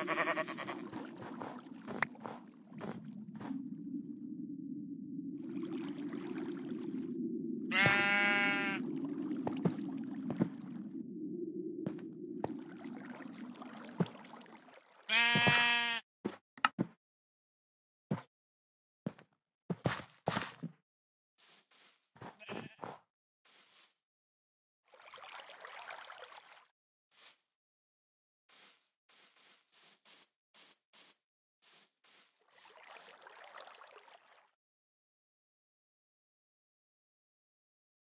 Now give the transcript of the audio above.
ハハハハ!